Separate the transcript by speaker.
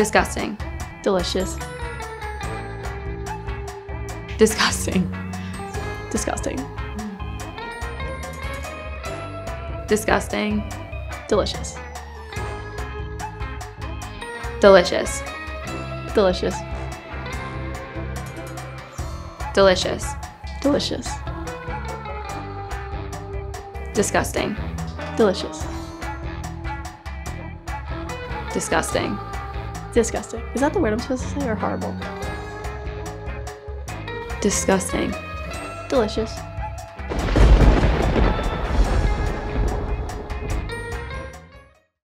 Speaker 1: Disgusting.
Speaker 2: Delicious.
Speaker 1: Disgusting.
Speaker 2: Disgusting.
Speaker 1: Disgusting.
Speaker 2: Delicious.
Speaker 1: Delicious.
Speaker 2: Delicious.
Speaker 1: Delicious.
Speaker 2: Delicious.
Speaker 1: Disgusting.
Speaker 2: Delicious.
Speaker 1: Disgusting.
Speaker 2: Disgusting. Is that the word I'm supposed to say or horrible?
Speaker 1: Disgusting.
Speaker 2: Delicious.